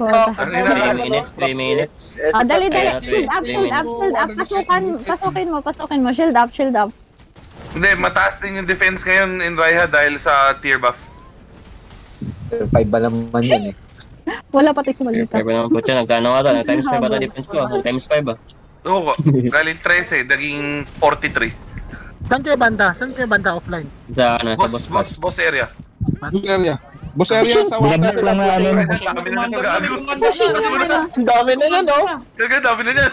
Ano? 3 minutes, 3 minutes. Ah, dali, dali. Shield up, shield up, shield up. Pasukan, pasukin mo, pasukin mo. Shield up, shield up. Hindi, mataas din yung defense ngayon in Raiha dahil sa tier buff. 5 ba naman yun eh. Wala pati kumalita. 5 naman po siya. Nagkano ata? Times 5 ata defense ko. Times 5 ah. Oo, galing 13, naging 43. Saan kayo banda? Saan kayo banda offline? Sa ano, sa Boss, boss boss area. Boss area. Boss area sa Binablock water. lang na ano. Dami na nito gago. Ang dami na yan, oh. Gaga, dami na yan.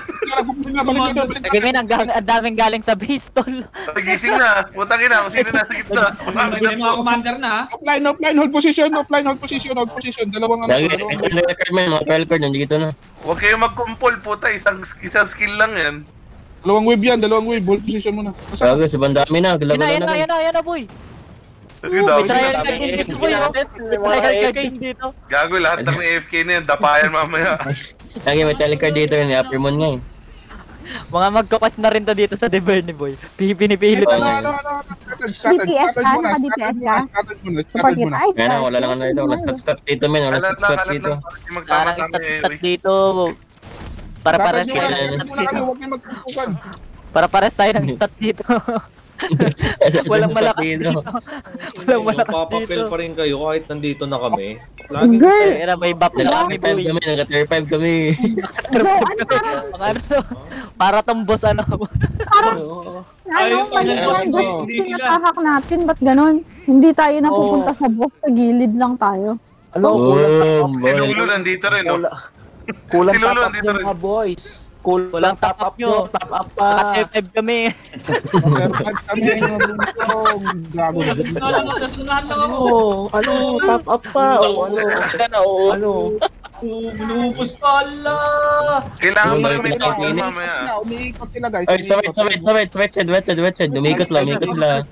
Balik ito, balik ito. Kevin, ang, dami- ang daming galing sa base, tol. Nagising na. Putang ina, kung sino nasa gitna. Marami na commander na? Offline, offline, hold position, offline, hold position, hold position. Dalawang ano, ito yung record man, mga card, nandito na. Huwag kayong magkumpol, puta. Isang, isang skill lang yan. dalawang wave yan, dalawang wave, hold position muna. Basta, Lagi, sobrang dami na. Galago na, yan na na, yan na, yan na, boy. Dami trial na. card din dito, din dito. Gago, lahat ng AFK na yan. Dapayan mamaya. Lagi, may trial card dito yun. Upper moon nga eh. Mga magkapas na rin to dito sa Diverny, boy. Pinipilit ano, nga. ano, ano, ano, scattered, scattered, DPS ka? Naka-DPS ka? scattered muna, scattered muna. ay, Kaya na, wala lang ano dito. Wala stat stat dito, men. Wala Kalat stat lang, stat kalat dito. Parang magtama-tama stat-stat eh. dito. Para pares tayo muna, ng stat dito. Para pares tayo ng stat dito. Walang malakas dito. Walang malakas Papapel dito. pa rin kayo kahit nandito na kami. Lagi Girl! Kaya may buff na kami, Naka-tier 5 boy. kami, naka-tier 5 kami. Ano ano, para tong boss ano. parang, ano, sila. pinatahak natin. Ba't ganon? Hindi tayo napupunta sa boss, sa gilid lang tayo. Si boy. Lulu nandito rin, no? Kulang, kulang Si Lolo top up nyo mga boys. Kulang Walang top top up nyo. Top up pa. Naka-F5 kami. Kami yung mga bumutong, gago. Nasunahan lang, nasunahan lang ako. Oh, ano, top up pa. Oh, ano, ano. Oh, Binubos pa, ala. Kailangan top minutes. mamaya. Umiikot sila guys. Ay, sa wait, sa wait, sa wait, sa wait, side, wait, side, wait, side. Lumikot lang, lumikot lang.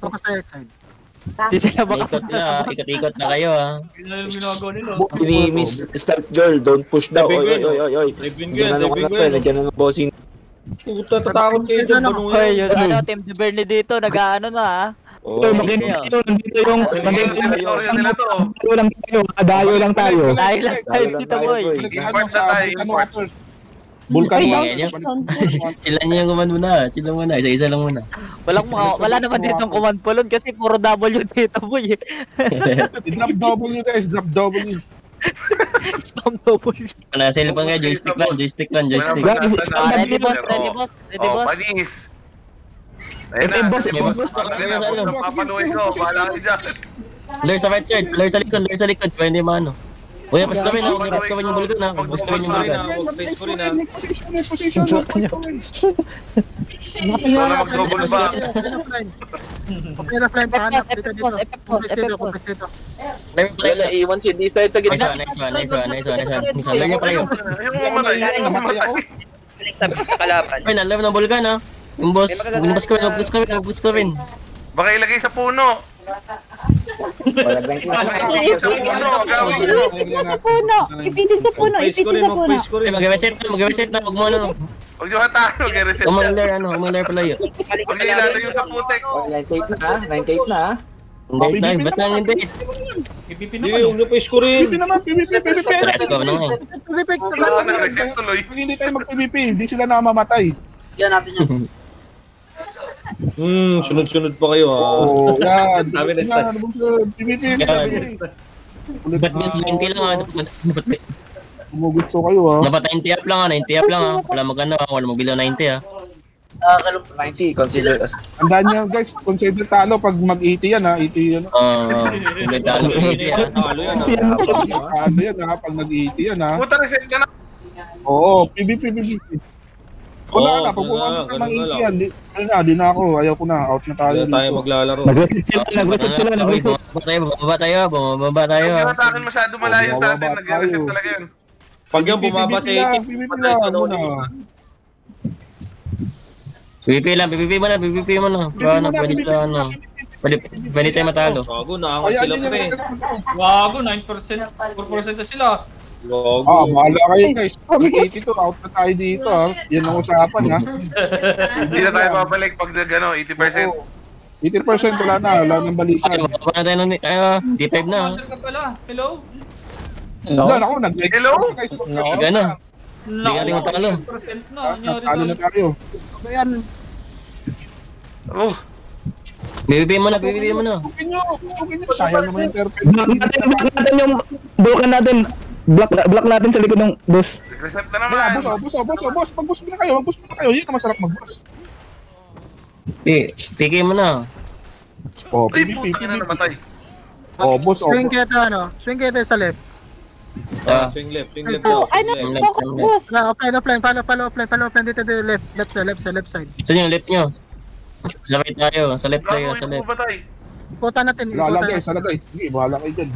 Focus sa right side. Di sila Ikot makapunta na, ikot-ikot na kayo ah. Yun na yung ginagawa nila. Ini Miss Stealth Girl, don't push daw. Oy, oy, oy, oy, oy. Girl, na ka na pa, nandiyan na ng bossing. Puta, tatakot kayo dyan. Hoy, yan. yun, ano, Team Diverny dito, nag-ano na ha. Oh, Ito, makita nyo, nandito yung, nandito yung, nila to. Dayo lang tayo, kadayo lang tayo. Lang tayo dito, boy. Import na tayo, import. Vulcan Ay, niyo yung command muna, chillan muna, isa-isa lang muna. Walang mga, wala naman dito command pulon kasi puro W dito, boy. Drop W guys, drop W. Spam W. Wala, cellphone nga, joystick lang, joystick lang, joystick. Ah, ready boss, ready boss, ready Oh, boss. panis. Ayun Eh, na, boss, eh, boss. ano, ano? papaluin ko, bahala ka dyan. Lure sa right side, lure sa likod, lure sa likod, pwede maano. Uy, pas kami na, pas kami yung bulgan na, pas kami yung. Huwag face ko rin na mag-double back. Okay na offline, pahanap dito dito. boss, boss, Focus dito, boss. focus dito. Wala, iwan si D-side sa one, nice one, nice one, nice one, nice one. Nice one, lure niya pala yun. Yung mamatay, yung Namatay ako. mamatay. Uy, nalaro ng bulgan ha. Yung boss, umubos ko rin, umubos ko rin, umubos ko rin. Baka ilagay sa puno. Wala lang Ilagay sa puno. Ipitin sa puno! Ipitin sa puno! Mag-reset na, mag-reset na, huwag mo ano. Huwag nyo hatahan, mag-reset Huwag yan. lure, ano, huwag lure pala yun. Huwag nyo ilalayo sa putek. 98 na ah, 98 na. Hindi, tayo, ba't nang hindi? PVP Hindi, naman. huwag niyo face ko rin. PVP naman, PVP, PVP. Press ko naman na tuloy. Pag hindi tayo mag-PVP, hindi sila namamatay. Yan natin yan. Hmm, sunod-sunod pa kayo ah. Oh, yan. Sabi na? PVP, Yan. PVP. Ulit Ba't na, 90 lang ah? Dapat Gumugusto kayo ah. dapat 90 up lang ah, 90 up lang ah. Wala magano ah, wala magbilaw 90 ah. 90, consider as Tandaan niyo guys, consider talo pag mag-80 yan ha. 80 yan. Oo, hindi talo ah. Talo yan. Talo yan ha, pag nag-80 yan ha. Puta, reset ka na. Oo, PVP, PVP. Wala Oo, na, pag na, pumunta ka ng na 80 lang. yan, di, ano na, di na ako, ayaw ko na, out na tayo. Kaya tayo maglalaro. Nag-reset sila, nag-reset sila, nag-reset. Bumaba tayo, bumaba tayo, bumaba tayo Huwag ah. nyo hatahan masyado malayo sa atin. Nag-reset talaga yan. Pag yan bumaba sa PVP lang, 80, PVP patay ka na muna. ulit. PVP lang, PVP mo na, PVP mo na. Para na, pwede sa ano. Pwede, pwede tayo matalo. Gago, naangat Kaya sila pre. Wago, 9%, 4% na sila. Gago. Ah, bahala kayo guys. 80 to, out na tayo dito ha. Yan ang usapan ha. Hindi na tayo babalik pag nag-ano, 80%. Oo. 80% wala na, wala nang Ay, balikan. bumaba na tayo ng, ah, D5 na ah. Pala. Hello? Wala na ako, nag-like. Hello? Ka na. Hindi ka rin matalo. 6% na. Nangyari Talo na tayo. Ayan, Oh, BBB mo na, BBB mo na. Sayang naman yung perfect. Block natin, yung blokan natin. Block, block natin sa likod ng boss. reset na Wala, naman. boss, oh, boss, oh, boss, oh, boss. Mag-boss muna kayo, mag-boss muna kayo. Yun ang masarap mag-boss. P- PK mo na. Oh, ina PvP. namatay. Oh, boss, oh, swing kita ano, swing kita sa left. Ah, Swing left, swing left. Oh, ano, focus, boss. Na, offline, offline, follow, follow, offline, follow, offline, dito, dito, left, left side, left side, left side. Saan yung left nyo? Sabay tayo, sa left tayo, sa left. Ikutan natin, Wala lang ikutan guys, natin. wala guys. Sige, bahala kayo dyan.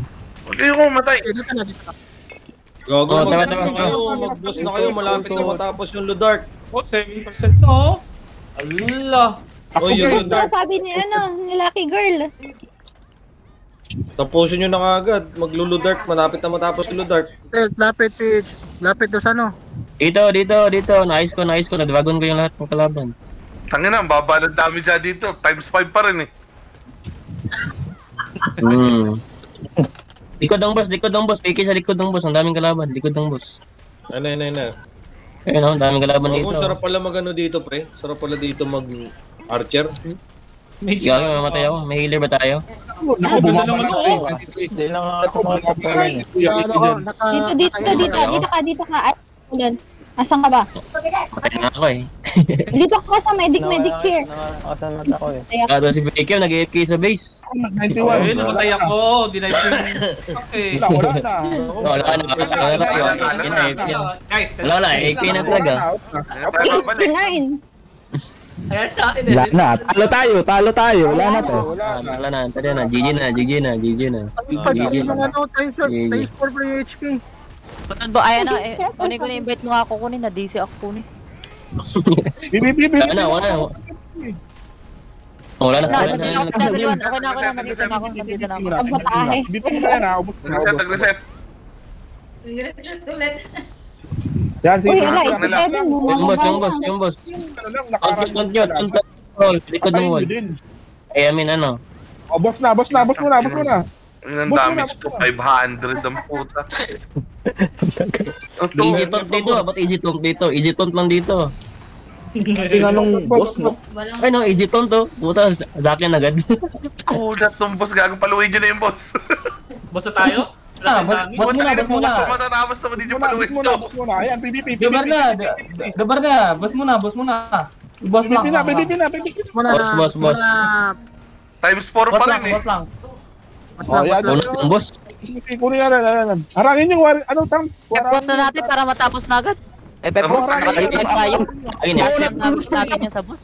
Huwag kayo kumatay. Okay, dito na, dito na. Gago, Oh, tama, tama, kayo, mag-boss na kayo, malapit na matapos yung Ludark. Oh, 7% na oh. Allah. Ako Oy, yun. Ito sabi ni ano, ni Lucky Girl. Tapusin nyo na kagad. Magluludark, malapit na matapos yung Ludark. Tel, lapit page, lapit doon sa ano. Dito, dito, dito. Nice ko, nice ko. Nadwagon ko yung lahat ng kalaban. Tangina, ang baba ng damage dyan dito. Times 5 pa rin eh. Hmm. Likod ng boss, likod ng boss. PK sa likod ng boss. Ang daming kalaban. Likod ng boss. Ano, ano, ano. Ayun o, ang daming kalaban dito. Gago, sarap pala mag ano dito, pre. Sarap pala dito mag archer. Mage Gago, mamatay ako. May healer ba tayo? Naku, bumaba naman na ako. kayo. Hindi lang Naku, bumaba na kayo. Kuya, Ano ito ko, dyan. naka, Dito, dito, dito, dito ka, dito ka. Asan ka ba? Matay na ako eh. Dito ka sa medic, medic here. Nakasanat ako eh. Gago si PK, nag-AFK sa base. 91. Ayun, namatay ako. Denied ko yung... Okay. Wala, wala na. Wala na, wala na. AFK na, AFK na. Wala, wala. Na talaga. Out na. Kaya tayo babalik. 89. Ayan natin Wala na, talo tayo, talo tayo. Wala na to. Wala Ah, na. Wala na, na. GG na, GG na, GG na. GG na. ano, times, GG. times 4 per HP. Ayan na, eh. Kunin ko na invite mo nga ako kunin na DC ako kunin. Bibi, bibi, Wala na, wala na. Wala na, Na, wala na. ako. Okay na, okay na, nandito na ako, nandito na ako. Pagmatahe. Bibi mo na ha. Ubus na. Reset, ubus na. nag-reset. Yan, sige. Uy, ala, ito lang. seven, Yung boss, yung boss, na. yung boss. Ano yun, don't wall. Likod ng wall. Eh, I mean, ano. Oh, boss na, boss na, boss muna, boss muna. Ang Boss, damage to boss. 500 ang puta. Easy taunt dito, ba't easy taunt dito? Easy taunt lang dito. Yung anong boss, no? Ay no, easy taunt to. Puta, sa akin agad. Kulat tong boss. Gago paluin nyo na yung boss. Boss na tayo? Ah, boss, tayong boss muna, boss muna. Boss matatapos na hindi nyo Muna, boss paluin muna, to. boss muna. Ayan, PvP, PvP. Gabar na, gabar na, boss muna, boss muna. Boss lang. PvP na, boss lang. PvP na, PvP Boss, boss, boss. Times 4 Boss pa lang, rin eh. boss lang. Mas Oh, lang, mas ng boss. Kunin yan, yan, yan. Harangin yung wari, ano tam? Pepos na natin para matapos na agad. Eh, Pepos, nakalimutan tayo. Ayun, Pepos accept. namin namin yan sa boss.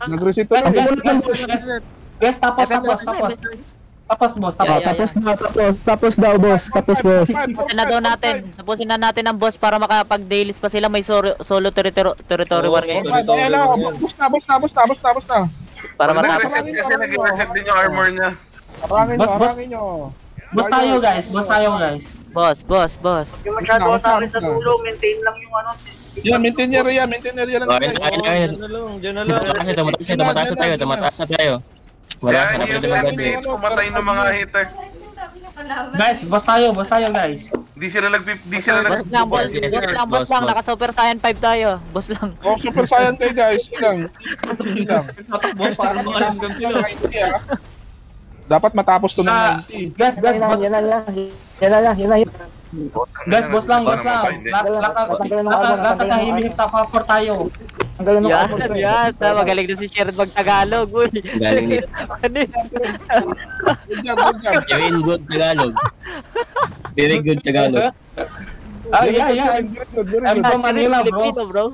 Nag-reset Guys, na. guys, tapos, tapos, tapos. Tapos, boss, Yeah, tapos. yeah, Tapos na, tapos, tapos daw boss, tapos boss. Tapusin na daw natin. Tapusin na natin ang boss para makapag-dailies pa sila. May solo, solo territory, territory war ngayon. Ayan na, boss na, boss na, boss na, boss na, boss na. Para matapos. nag-reset kasi nag-reset din yung armor niya. Harangin nyo, Boss, boss. harangin nyo. Boss tayo, guys, boss tayo, guys. Boss, boss, boss. Yung masyado sa akin sa dulo, maintain lang yung ano. Yan, maintain niya rin yan, maintain niya rin yan. Ayun, ayun, ayun. Diyan na lang, diyan na lang. Tumataas na, tayo, tumataas na tayo. Wala, hanap na yung sila agad eh. teammates kumatay ng mga hitter. Guys, boss tayo, boss tayo, guys. Di sila nag di sila nag Boss lang, boss. Boss lang, boss Boss, lang. boss. Naka-super Saiyan 5 tayo. Boss lang. Oh, super saiyan kayo guys, ilang. Ilang. Tatakbo, para makalim gan sila. 90 ah. Dapat matapos to ng Ah, 90. Guys, guys, boss. Yan na lang, yan na lang, yan na lang. Guys, boss lang, boss lang. Lakatahimik ta for tayo. Ang galing Yan, ako. yan. Ah, Magaling na si Sharon mag-Tagalog. Uy. Galing ni Anis. Good job, good job. Kevin Good Tagalog. Very good Tagalog. Ah, yeah, yeah. I'm, Very good, very I'm good. from Manila, bro. Filipino, bro.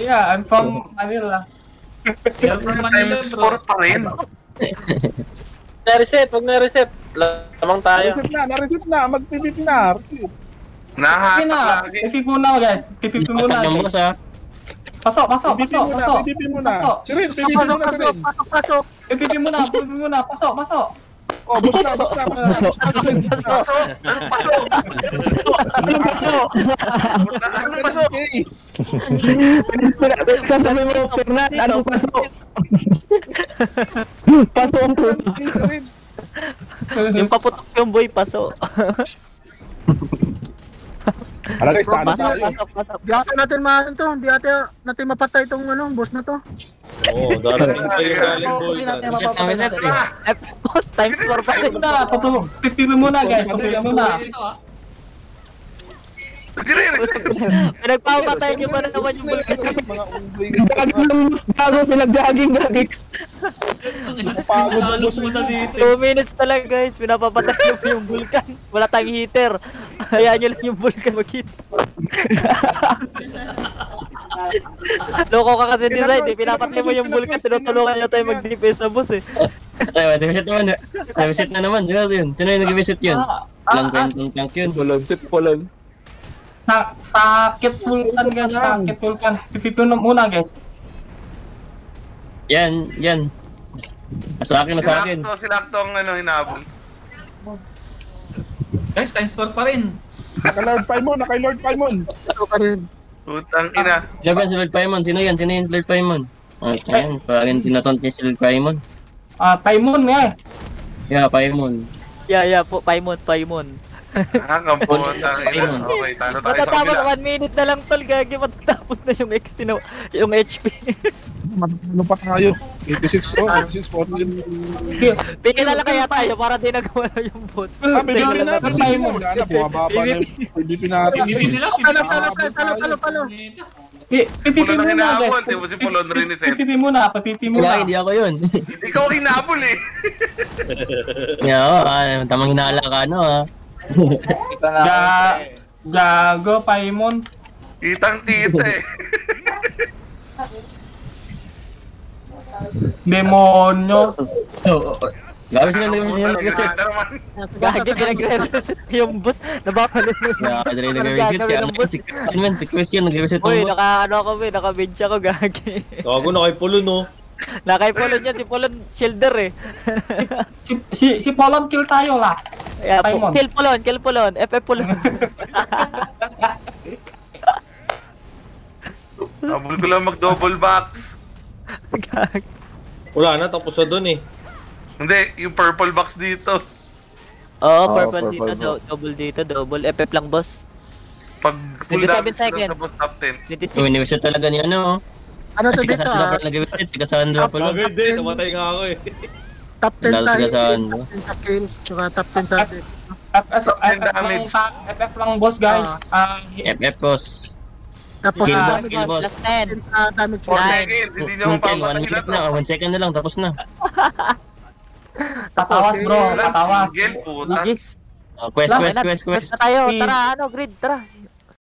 Yeah, I'm from Manila. Yan from Manila, times bro. 4 pa rin. Na-reset, wag na-reset. Lamang tayo. Na-reset na, na-reset na, mag-PvP na. reset. Nahatak na, lagi. PPP muna, guys. PPP muna. Attack ng boss ah. Pasok, pasok, pasok, muna, pasok. PvP muna. Pasok. Sirin, Pasok, muna, pasok, Sirin. pasok, pasok. PPP muna, PPP muna. Pasok, pasok. Oh, na, boss na. Pasok. Pasok! Anong pasok? Ano pasok? Anong pasok? Sasabi mo, Fernand, anong pasok? Pasok ang puto. Yung paputok yung boy, paso. Hala guys, talo tayo. pasok, pasok. Di ata natin maano to, di ata natin mapatay itong ano, boss na to. Oo, darating pa yung galing Volcan. Reset na, reset na. F boss, times 4 pa rin. Muna, patu- pipipi muna guys, pipipi muna. Pinagpapatay niyo ba na naman yung Vulcan? Mga guys. Jogging lang mas bago, pinag-jogging gagix. Pagod Talo boss. muna dito. 2 minutes talaga guys, pinapapatay niyo pa yung Vulcan. Wala tayong heater. Hayaan niyo lang yung Vulcan mag-hit. Loko ka kasi design, eh. pinapatay mo yung Vulcan, tinutulungan niya tayo mag-defense sa boss eh. Ay, reset naman. Reset na naman. Sino yun? Sino yung nag-reset yun? Ah, Lang ah, kwentong tank yun. Pulon, sip pulon. Sa sakit vulkan guys, sakit vulkan. Pipipi muna guys. Yan, yan. Sa akin, sa akin. Sinakto, sinakto ang ano, hinabol. Guys, times 4 pa rin. Naka-Lord Paimon, naka-Lord Paimon. Ano pa rin. Putang ina. Laban si Lord Paimon. Sino yan? Sino yung Lord Paimon? Ah, ayan. Parang tinaton niya si Lord Paimon. Ah, Paimon nga. Yeah, Paimon. Yeah, yeah, po, Paimon, Paimon. Nakakamputang ina. Okay, talo tayo sa Matatapos kabila. 1 minute na lang tol, gagi, matatapos na yung XP na, yung HP. Ano pa tayo? 86 oh, 86 14. Bigyan na lang kaya tayo para di nagawa na yung boss. Ah, bibigyan na, Paimon. mo. Wala na, bumababa na yung PvP natin. Talo, talo, talo, talo, talo, talo. Pi- Pipipi Pulo na muna guys. hinabol. Di mo si Pulon rin ni Seth. Pipipi muna, pipipi Wala, muna. hindi ako yun. Ikaw ang hinabol eh. Nga ako, ah, tamang hinala ka, ano ah. Ga Gago, Paimon. Kitang kita eh. Demonyo. Oo. Grabe sila nag-reset. Pero man, Gagi, pinagre-reset yung boss. Nabapalun mo. Grabe sila nag-reset. Si ano yun, man, si Christian nag-reset Uy, ng boss. naka ano ako be, naka-bench ako gagi. Gago na kay Pulo, no? Nakay Polon yan, si Polon shielder eh. Si, si, si Polon kill tayo lah. Yeah, po, kill Polon, kill Polon, FF Polon. habol ko lang mag-double box. Wala na, tapos na dun eh. Hindi, yung purple box dito. Oo, Oo, purple purple dito, do- double dito, double FF lang boss. Pag full 27 damage seconds. tapos top 10. 26. Uy, nireset talaga ni ano. Ano to dito ah? pa nag-reset. Si Cassandra pa lang. Gago hindi, namatay nga ako eh. Top 10 Lalo sa si hit, Cassandra. top 10 sa kills, tsaka top 10 sa hit. FF, Top 10 FF lang, FF lang boss guys. Ah, FF boss. Tapos Kill sa boss, damage, kill boss. Last 10. 10 sa damage 4 Nine. seconds, hindi 10, 1 mapapatay na minute to. na. 1 second na lang, tapos na. patawas bro, patawas. single, puta. Ah, quest, quest, quest, quest. na tayo. Si- Tara, ano, grid, tara.